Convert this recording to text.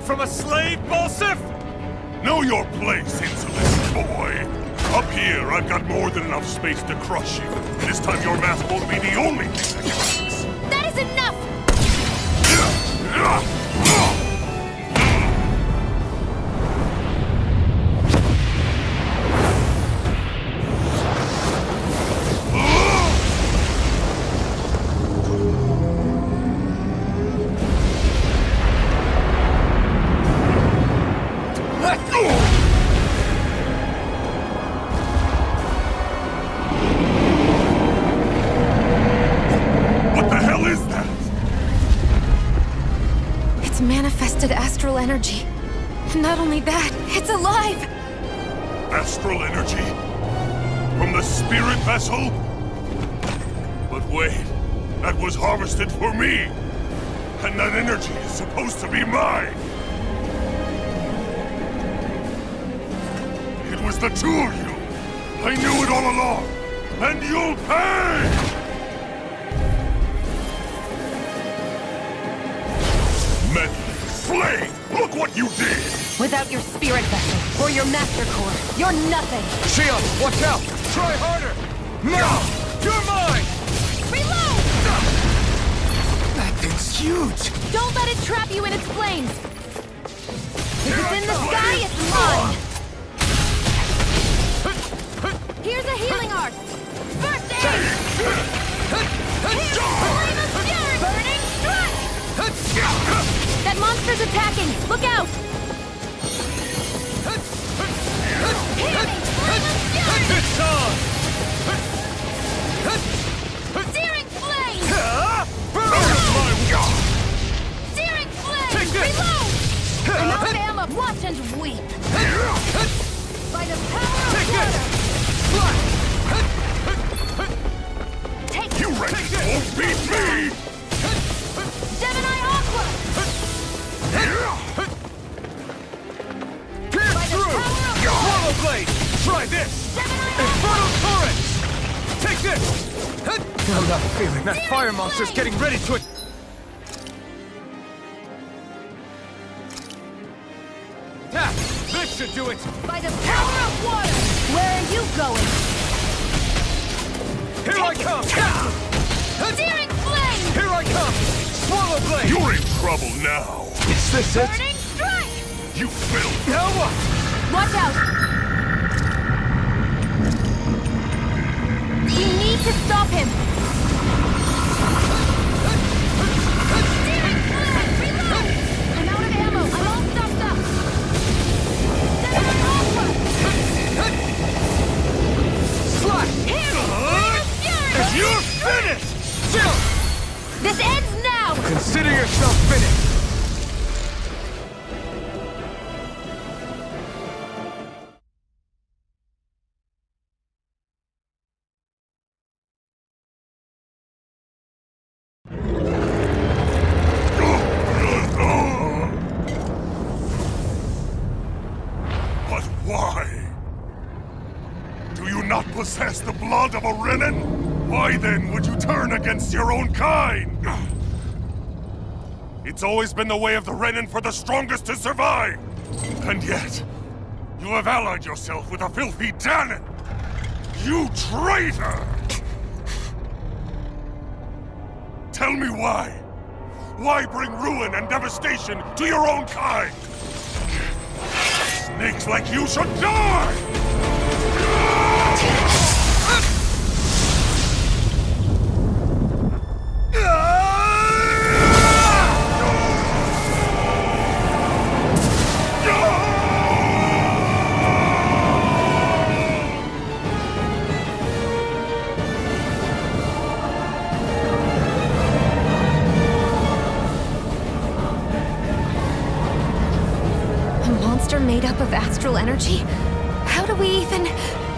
from a slave, Balsif? Know your place, insolent boy. Up here, I've got more than enough space to crush you. This time your mask won't be the only thing can use. That is enough! Manifested astral energy. And not only that, it's alive! Astral energy? From the spirit vessel? But wait, that was harvested for me! And that energy is supposed to be mine! It was the two of you! I knew it all along! And you'll pay! Meddling slave! Look what you did! Without your spirit vessel, or your master core, you're nothing! Shion, watch out! Try harder! No! You're mine! Reload! That thing's huge! Don't let it trap you in its flames! Monster's attacking! Look out! Hear me! Flame of Fury! It's on! Searing Flame! Burn! Searing Flame! Reload! Of ammo! Watch and weep! By the power of water! Try this! Gemini Inferno Torrent! Take this! I'm not feeling that fire monster's getting ready to it. Ah, this should do it! By the power of water! Where are you going? Here I come! Searing Flame! Here I come! Swallow Blade! You're in trouble now! Is this it? Burning Strike! You filth! Now what? Watch out! Possess the blood of a Renan? Why then would you turn against your own kind? It's always been the way of the Renan for the strongest to survive! And yet, you have allied yourself with a filthy Danon! You traitor! Tell me why? Why bring ruin and devastation to your own kind? Snakes like you should die! Made up of astral energy? How do we even...